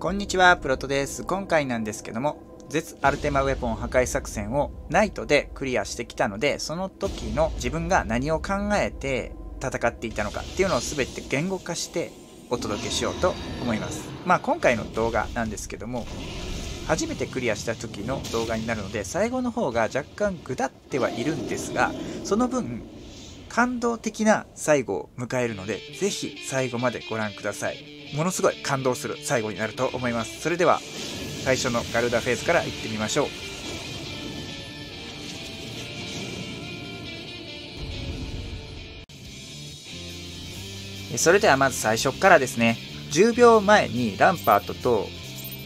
こんにちは、プロトです。今回なんですけども、絶アルテマウェポン破壊作戦をナイトでクリアしてきたので、その時の自分が何を考えて戦っていたのかっていうのを全て言語化してお届けしようと思います。まあ今回の動画なんですけども、初めてクリアした時の動画になるので、最後の方が若干ぐだってはいるんですが、その分、感動的な最後を迎えるので、ぜひ最後までご覧ください。ものすごい感動する最後になると思います。それでは、最初のガルダフェーズから行ってみましょう。それではまず最初からですね、10秒前にランパートと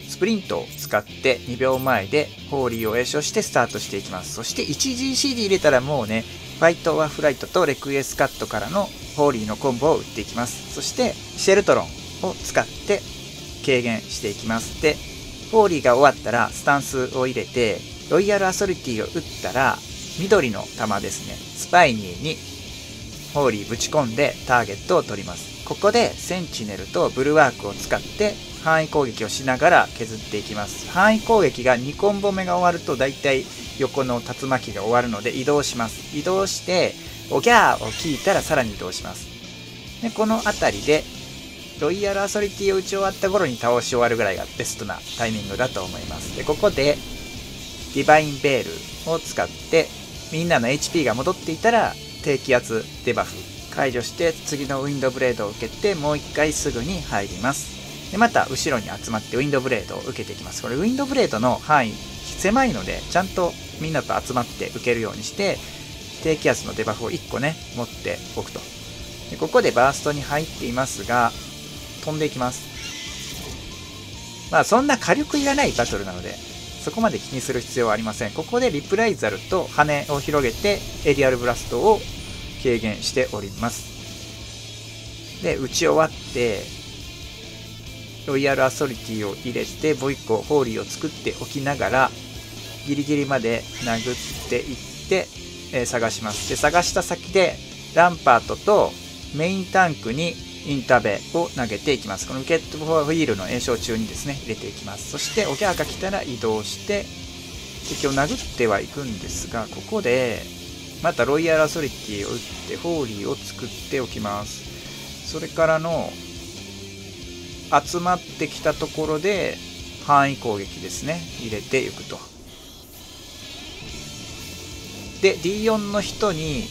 スプリントを使って2秒前でホーリーを栄唱してスタートしていきます。そして 1GCD 入れたらもうね、ファイト・ワフライトとレクエスカットからのホーリーのコンボを打っていきます。そして、シェルトロンを使って軽減していきます。で、ホーリーが終わったらスタンスを入れて、ロイヤルアソリティを打ったら、緑の弾ですね、スパイニーにホーリーぶち込んでターゲットを取ります。ここでセンチネルとブルワークを使って範囲攻撃をしながら削っていきます。範囲攻撃が2コンボ目が終わると大体横の竜巻が終わるので移動します。移動して、おぎゃーを聞いたらさらに移動します。で、この辺りで、ロイヤルアソリティを打ち終わった頃に倒し終わるぐらいがベストなタイミングだと思います。で、ここで、ディバインベールを使って、みんなの HP が戻っていたら、低気圧デバフ解除して次のウィンドブレードを受けてもう一回すぐに入ります。で、また後ろに集まってウィンドブレードを受けていきます。これウィンドブレードの範囲狭いので、ちゃんとみんなと集まって受けるようにして、低気圧のデバフを1個ね、持っておくと。でここでバーストに入っていますが、飛んでいきます。まあそんな火力いらないバトルなので、そこまで気にする必要はありません。ここでリプライザルと羽を広げてエリアルブラストを軽減しております。で、打ち終わって、ロイヤルアソリティを入れて、もう一個ホーリーを作っておきながら、ギリギリまで殴っていって、えー、探します。で、探した先で、ランパートとメインタンクにインタベを投げていきます。このウケットフォイールの炎症中にですね、入れていきます。そして、おキャーが来たら移動して、敵を殴ってはいくんですが、ここで、またロイヤルアソリティを打って、ホーリーを作っておきます。それからの、集まってきたところで、範囲攻撃ですね、入れていくと。で、D4 の人に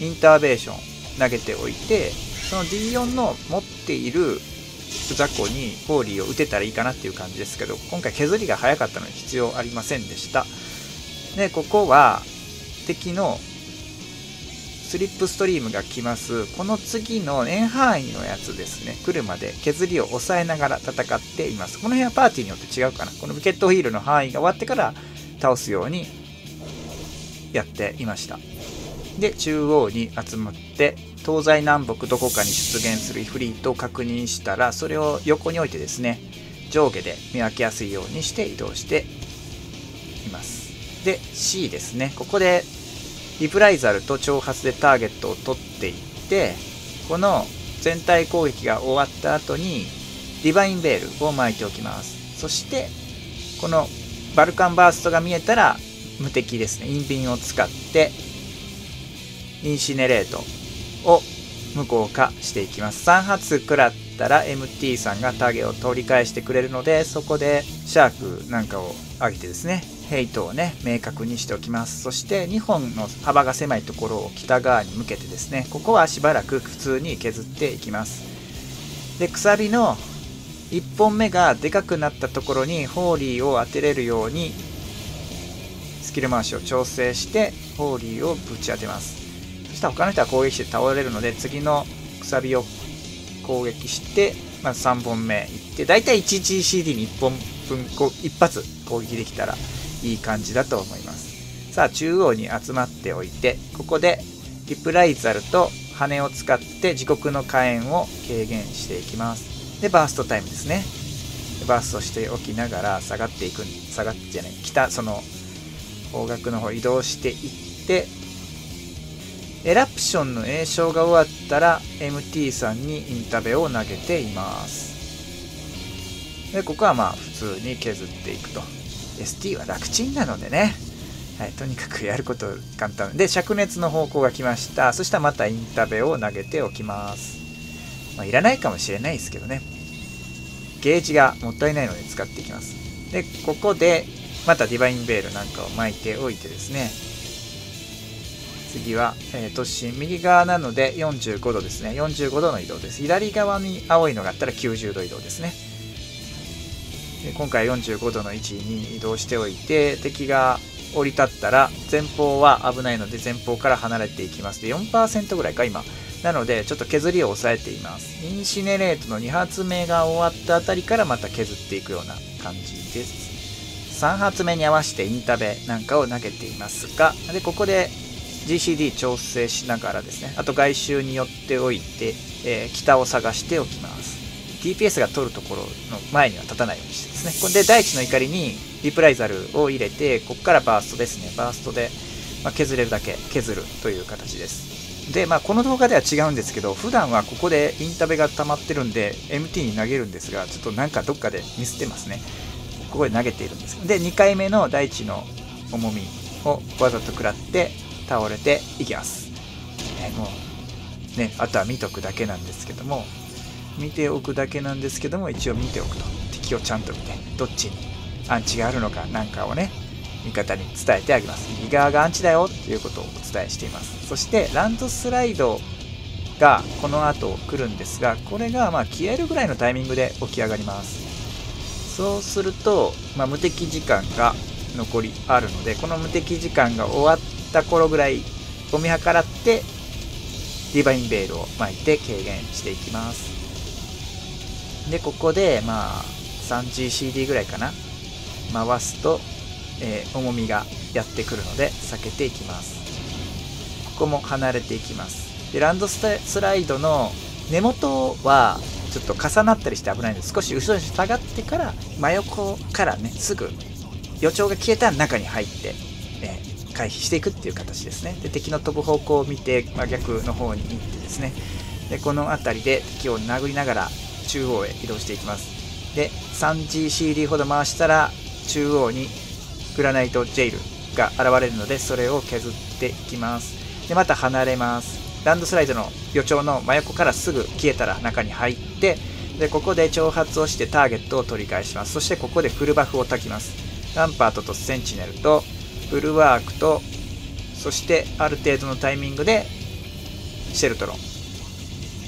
インターベーション投げておいて、その D4 の持っている雑魚にホーリーを打てたらいいかなっていう感じですけど、今回削りが早かったので必要ありませんでした。で、ここは敵のスリップストリームが来ます。この次の円範囲のやつですね。来るまで削りを抑えながら戦っています。この辺はパーティーによって違うかな。このビケットヒールの範囲が終わってから倒すようにやっていました。で、中央に集まって、東西南北どこかに出現するイフリートを確認したら、それを横に置いてですね、上下で見分けやすいようにして移動しています。で、C ですね。ここで、リプライザルと挑発でターゲットを取っていって、この全体攻撃が終わった後に、ディバインベールを巻いておきます。そして、このバルカンバーストが見えたら、無敵ですね。インビンを使って、インシネレートを無効化していきます。3発食らったら MT さんがタゲを取り返してくれるので、そこでシャークなんかを上げてですね、ヘイトをね、明確にしておきます。そして2本の幅が狭いところを北側に向けてですね、ここはしばらく普通に削っていきます。で、くさびの1本目がでかくなったところにホーリーを当てれるようにスキル回しを調整してホーリーをぶち当てますしたら他の人は攻撃して倒れるので次のくさびを攻撃してまず3本目いってだいたい 1GCD に1本分一発攻撃できたらいい感じだと思います。さあ中央に集まっておいてここでリプライザルと羽を使って自国の火炎を軽減していきます。でバーストタイムですね。バーストしておきながら下がっていく下がってじゃない北その方角の方移動していってエラプションの栄唱が終わったら MT さんにインタベを投げています。でここはまあ普通に削っていくと。ST は楽ちんなのでね。はい、とにかくやること簡単。で灼熱の方向が来ました。そしたらまたインタベを投げておきます。まあ、いらないかもしれないですけどね。ゲージがもったいないので使っていきます。でここでまたディバインベールなんかを巻いておいてですね。次は、えー、突進右側なので45度ですね。45度の移動です。左側に青いのがあったら90度移動ですね。で今回45度の位置に移動しておいて敵が降り立ったら前方は危ないので前方から離れていきます。で4%ぐらいか今。なのでちょっと削りを抑えています。インシネレートの2発目が終わったあたりからまた削っていくような感じです。3発目に合わせてインタベなんかを投げていますがでここで GCD 調整しながらですねあと外周に寄っておいて、えー、北を探しておきます。TPS が取るところの前には立たないようにしてですね。これで大地の怒りにリプライザルを入れてここからバーストですね。バーストで、まあ、削れるだけ削るという形です。で、まあ、この動画では違うんですけど、普段はここでインタベが溜まってるんで、MT に投げるんですが、ちょっとなんかどっかでミスってますね。ここで投げているんです。で、2回目の大地の重みをわざと食らって倒れていきます。えもう、ね、あとは見とくだけなんですけども、見ておくだけなんですけども、一応見ておくと。敵をちゃんと見て、どっちにアンチがあるのかなんかをね、味方に伝えてあげます。右側がアンチだよということをお伝えしています。そしてランドスライドがこの後来るんですが、これがまあ消えるぐらいのタイミングで起き上がります。そうすると、まあ、無敵時間が残りあるので、この無敵時間が終わった頃ぐらいを見計らって、ディバインベールを巻いて軽減していきます。で、ここで、まあ、3GCD ぐらいかな。回すと、えー、重みがやってくるので避けていきますここも離れていきますでランドスライドの根元はちょっと重なったりして危ないので少し後ろに下がってから真横からねすぐ予兆が消えたら中に入って、えー、回避していくっていう形ですね。で敵の飛ぶ方向を見て真逆の方に行ってですね。でこの辺りで敵を殴りながら中央へ移動していきます。で 3GCD ほど回したら中央にグラナイトジェイルが現れるのでそれを削っていきます。でまた離れます。ランドスライドの予兆の真横からすぐ消えたら中に入ってでここで挑発をしてターゲットを取り返します。そしてここでフルバフを焚きます。ランパートとセンチネルとフルワークとそしてある程度のタイミングでシェルトロン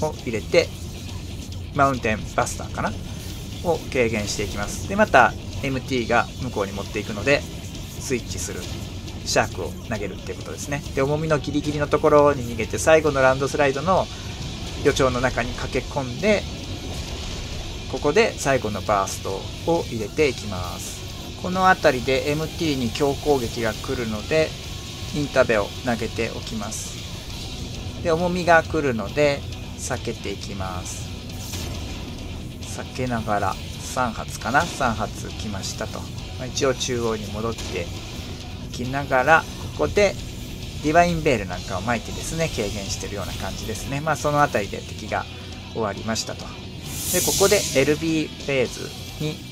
を入れてマウンテンバスターかな？を軽減していきます。でまた MT が向こうに持っていくのでスイッチするシャークを投げるっていうことですね。で重みのギリギリのところに逃げて最後のランドスライドの予兆の中に駆け込んでここで最後のバーストを入れていきます。この辺りで MT に強攻撃が来るのでインタベを投げておきます。で重みが来るので避けていきます。避けながら3発かな？3発来ましたと。まあ、一応中央に戻っていきながらここでディバインベールなんかを巻いてですね軽減してるような感じですね。まあその辺りで敵が終わりましたと。でここで LB フェーズに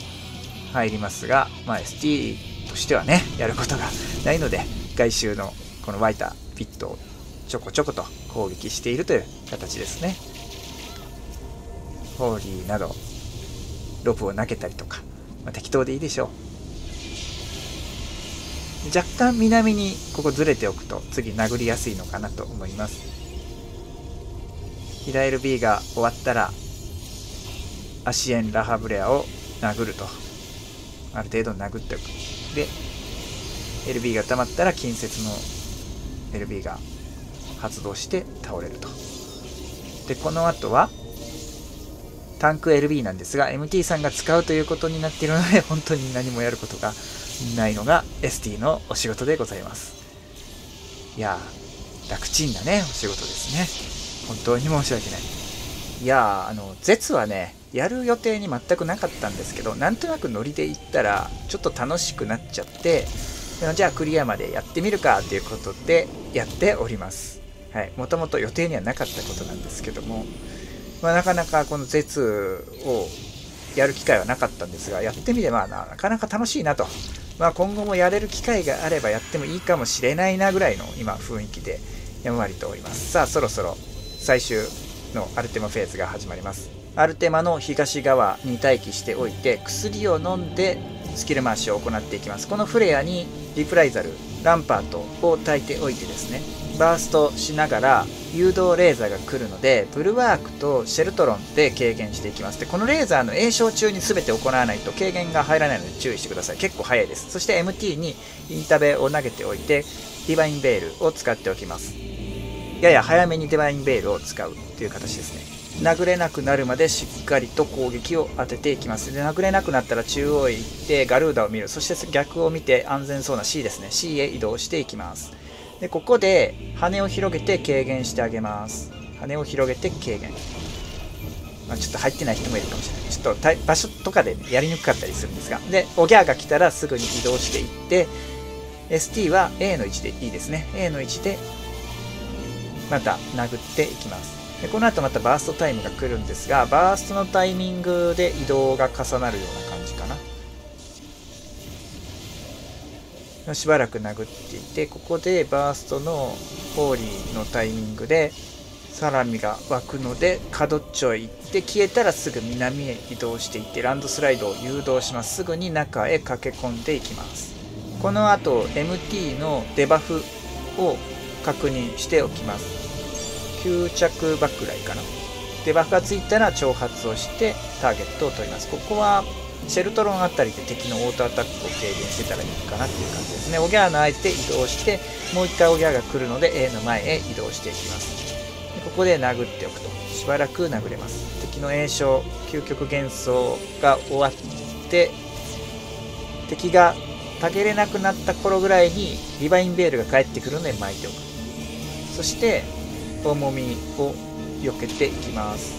入りますが、まあ、ST としてはねやることがないので外周のこの湧いたピットをちょこちょこと攻撃しているという形ですね。ホーリーなどロープを投げたりとか、まあ、適当でいいでしょう。若干南にここずれておくと次殴りやすいのかなと思います。ヒラエル B が終わったらアシエン・ラハブレアを殴ると。ある程度殴っておくで LB が溜まったら近接の LB が発動して倒れるとでこの後はタンク LB なんですが MT さんが使うということになっているので 本当に何もやることがないのが ST のお仕事でございます。いやー楽ちんなね、お仕事ですね。本当に申し訳ない。いやーあの、絶はね、やる予定に全くなかったんですけど、なんとなくノリで行ったら、ちょっと楽しくなっちゃって、じゃあクリアまでやってみるかということでやっております。はい。もともと予定にはなかったことなんですけども、まあ、なかなかこの絶をやる機会はなかったんですが、やってみてまあなかなか楽しいなと。まあ今後もやれる機会があればやってもいいかもしれないなぐらいの今雰囲気で山りとおります。さあそろそろ最終のアルテマフェーズが始まります。アルテマの東側に待機しておいて薬を飲んでスキル回しを行っていきます。このフレアにリプライザル、ランパートを焚いておいてですね、バーストしながら誘導レーザーが来るのでブルワークとシェルトロンで軽減していきます。でこのレーザーの詠唱中に全て行わないと軽減が入らないので注意してください。結構早いです。そして MT にインタベを投げておいてディバインベールを使っておきます。やや早めにディバインベールを使うという形ですね。殴れなくなるまでしっかりと攻撃を当てていきます。で殴れなくなったら中央へ行ってガルーダを見る。そして逆を見て安全そうな C ですね。C へ移動していきます。でここで羽を広げて軽減してあげます。羽を広げて軽減。まあ、ちょっと入ってない人もいるかもしれない。ちょっと場所とかで、ね、やりにくかったりするんですが。でおギャーが来たらすぐに移動していって ST は A の位置でいいですね。A の位置でまた殴っていきます。でこの後またバーストタイムが来るんですがバーストのタイミングで移動が重なるような感じかな。しばらく殴っていてここでバーストのホーリーのタイミングでサラミが湧くので角っちょへ行って消えたらすぐ南へ移動していってランドスライドを誘導します。すぐに中へ駆け込んでいきます。この後 MT のデバフを確認しておきます。吸着爆雷かな。で爆発いたら挑発をしてターゲットを取ります。ここはシェルトロンあたりで敵のオートアタックを軽減してたらいいかなっていう感じですね。オギャーの相手移動してもう一回オギャーが来るので A の前へ移動していきます。でここで殴っておくと。しばらく殴れます。敵の栄唱究極幻想が終わって敵がたけれなくなった頃ぐらいにリバインベールが帰ってくるので巻いておく。そして重みを避けていきます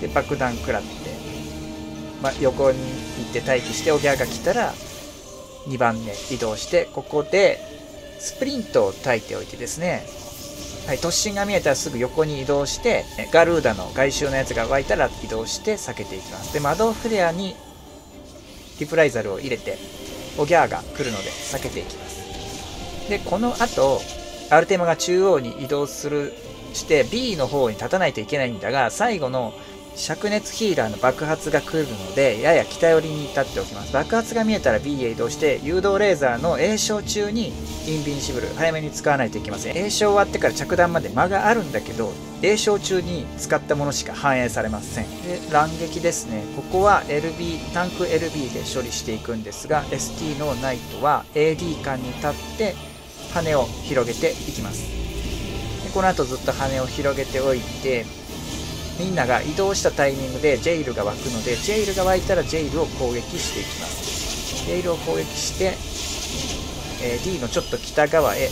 で爆弾食らって、まあ、横に行って待機しておギャーが来たら2番目移動してここでスプリントを焚いておいてですねはい、突進が見えたらすぐ横に移動して、ガルーダの外周のやつが湧いたら移動して避けていきます。で、窓フレアにリプライザルを入れて、オギャーが来るので避けていきます。で、この後、アルテマが中央に移動するして B の方に立たないといけないんだが最後の灼熱ヒーラーの爆発が来るのでやや北寄りに立っておきます。爆発が見えたら B へ移動して誘導レーザーの栄唱中にインビンシブル早めに使わないといけません。栄唱終わってから着弾まで間があるんだけど栄唱中に使ったものしか反映されません。で乱撃ですね。ここは LB タンク LB で処理していくんですが ST のナイトは AD 間に立って羽を広げていきます。でこの後ずっと羽を広げておいてみんなが移動したタイミングでジェイルが湧くのでジェイルが湧いたらジェイルを攻撃していきます。ジェイルを攻撃して、え、D のちょっと北側へ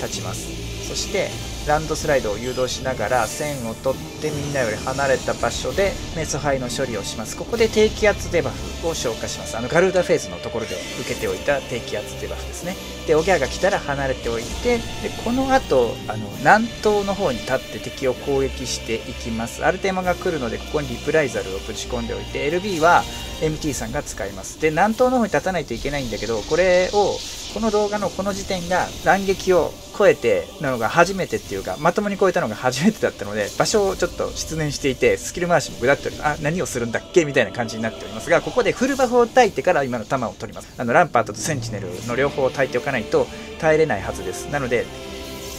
立ちます。そしてランドスライドを誘導しながら線を取ってみんなより離れた場所でメスハイの処理をします。ここで低気圧デバフを消化します。あのガルーダフェーズのところで受けておいた低気圧デバフですね。でオギャーが来たら離れておいてでこの後あの南東の方に立って敵を攻撃していきます。アルテマが来るのでここにリプライザルをぶち込んでおいて LB は MT さんが使います。で南東の方に立たないといけないんだけどこれをこの動画のこの時点が乱撃を超えてなのが初めてっていうかまともに超えたのが初めてだったので場所をちょっと失念していてスキル回しもぐだっておりあ何をするんだっけ？みたいな感じになっておりますがここでフルバフを焚いてから今の弾を取ります。あのランパートとセンチネルの両方を焚いておかないと耐えれないはずです。なので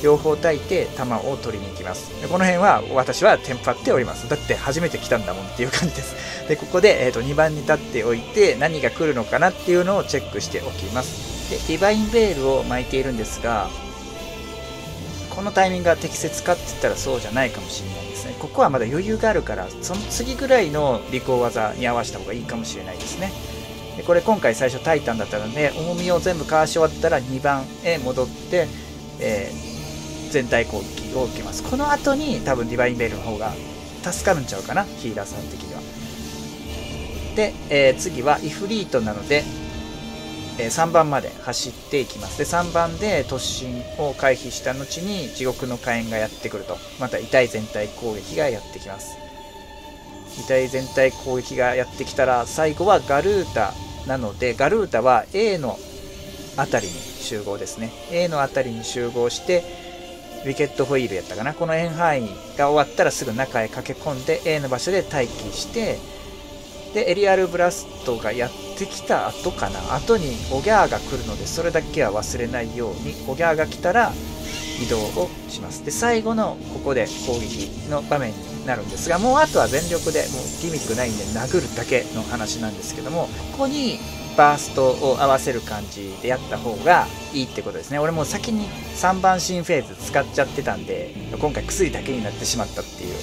両方焚いて弾を取りに行きます。でこの辺は私はテンパっております。だって初めて来たんだもんっていう感じです。でここで、えーと、2番に立っておいて何が来るのかなっていうのをチェックしておきます。でディバインベールを巻いているんですがこのタイミングが適切かって言ったらそうじゃないかもしれない。ですね。ここはまだ余裕があるからその次ぐらいの履行技に合わせた方がいいかもしれないですね。でこれ今回最初タイタンだったので重みを全部かわし終わったら2番へ戻って、えー、全体攻撃を受けます。この後に多分ディバインベールの方が助かるんちゃうかなヒーラーさん的には。で、えー、次はイフリートなのでえ3番まで走っていきます。で3番で突進を回避した後に地獄の火炎がやってくると。また痛い全体攻撃がやってきます。機体全体攻撃がやってきたら最後はガルータなのでガルータは A の辺りに集合ですね。A の辺りに集合してウィケットホイールやったかな。この円範囲が終わったらすぐ中へ駆け込んで A の場所で待機してでエリアルブラストがやってきた後かな。後にオギャーが来るのでそれだけは忘れないようにオギャーが来たら移動をします。で最後のここで攻撃の場面になるんですがもうあとは全力でもうギミックないんで殴るだけの話なんですけどもここにバーストを合わせる感じでやった方がいいってことですね。俺もう先に3番新フェーズ使っちゃってたんで今回薬だけになってしまったっていう。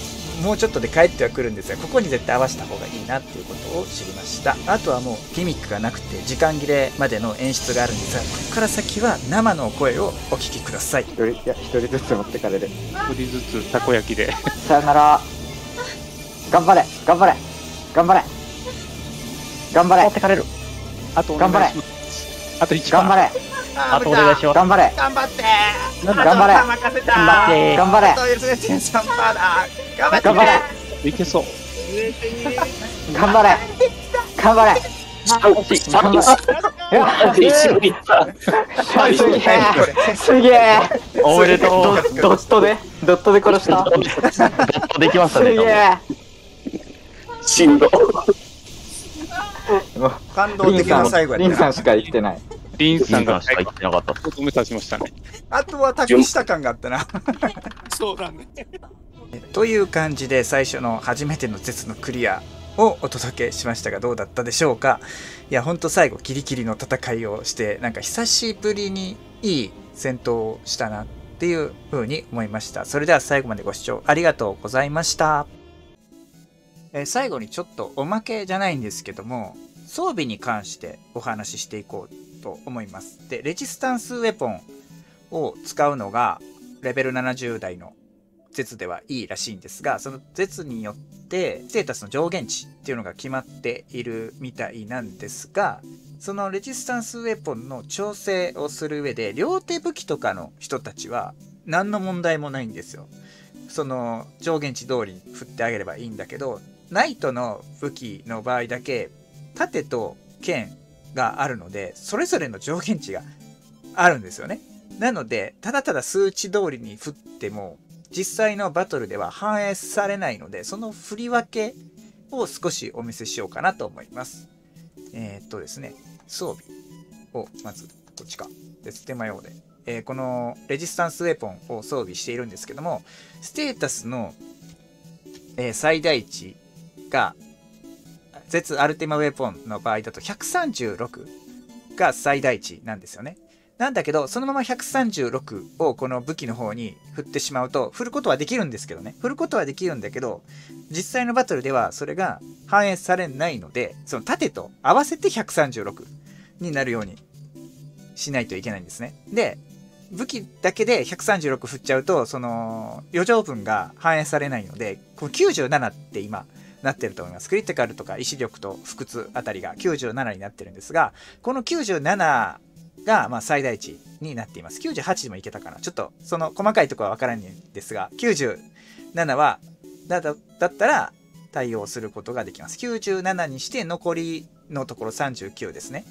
もうちょっとで帰ってはくるんですがここに絶対合わせた方がいいなっていうことを知りました。あとはもうギミックがなくて時間切れまでの演出があるんですがここから先は生の声をお聞きください。一人いや一人ずつ持ってかれる。一人ずつたこ焼きで。さよなら。頑張れ。頑張れ。頑張れ。頑張れ。持ってかれる。あとお願いします。あと1頑張れあとお願いします。頑張れ。頑張って。頑張れ。任せた。頑張って。頑張れ1.3%だ。頑張れ。いけそう。頑張れ。頑張れ。すげえおめでとう。ドットで。ドットで殺した。ドットできましたね。すげえ。しんど。感動的なん最後やリンさんしか生きてないリンさんがしか言ってなかった。お目指しましたねあとは託した感があったな。そうだねという感じで最初の初めての絶のクリアをお届けしましたがどうだったでしょうか。いやほんと最後キリキリの戦いをしてなんか久しぶりにいい戦闘をしたなっていう風に思いました。それでは最後までご視聴ありがとうございました。え最後にちょっとおまけじゃないんですけども装備に関してお話ししていこう。と思いますでレジスタンスウェポンを使うのがレベル70台の絶ではいいらしいんですが、その絶によってステータスの上限値っていうのが決まっているみたいなんですが、そのレジスタンスウェポンの調整をする上で、両手武器とかの人たちは何の問題もないんですよ。その上限値通りに振ってあげればいいんだけど、ナイトの武器の場合だけ、盾と剣があるので、それぞれの上限値があるんですよね。なので、ただただ数値通りに振っても、実際のバトルでは反映されないので、その振り分けを少しお見せしようかなと思います。えーっとですね、装備を、まず、こっちか。で、ステマ用で。えーこのレジスタンスウェポンを装備しているんですけども、ステータスの、えー最大値が、絶アルティマウェポンの場合だと136が最大値なんですよね。なんだけど、そのまま136をこの武器の方に振ってしまうと、振ることはできるんですけどね。振ることはできるんだけど、実際のバトルではそれが反映されないので、その盾と合わせて136になるようにしないといけないんですね。で、武器だけで136振っちゃうと、その余剰分が反映されないので、この97って今、なってると思います。クリティカルとか意志力と腹痛あたりが97になってるんですが、この97がま最大値になっています。98でもいけたかな。ちょっとその細かいところはわからないんですが、97はだだだったら対応することができます。97にして残りのところ39ですね。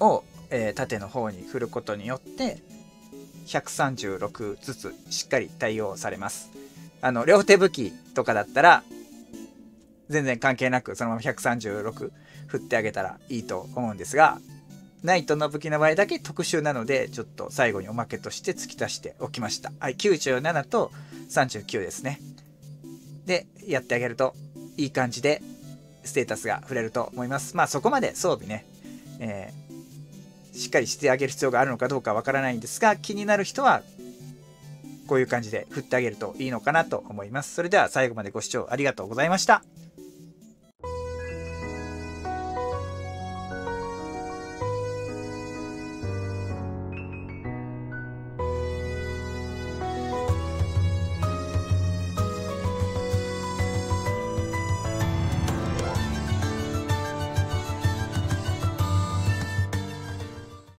を、えー縦の方に振ることによって136ずつしっかり対応されます。あの、両手武器とかだったら全然関係なくそのまま136振ってあげたらいいと思うんですが、ナイトの武器の場合だけ特殊なので、ちょっと最後におまけとして突き足しておきました。はい、97と39ですね。で、やってあげるといい感じでステータスが触れると思います。まあそこまで装備ね、えーしっかりしてあげる必要があるのかどうかわからないんですが、気になる人はこういう感じで振ってあげるといいのかなと思います。それでは最後までご視聴ありがとうございました。